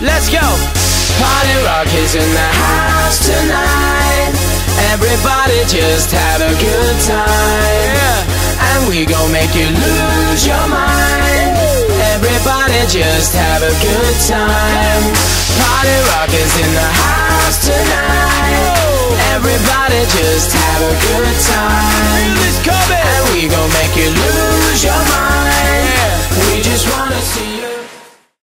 Let's go! Party Rock is in the house tonight. Everybody just have a good time. Yeah. And we gon' make you lose your mind. Everybody just have a good time. Party Rock is in the house tonight. Everybody just have a good time. And we gon' make you lose your mind. We just wanna see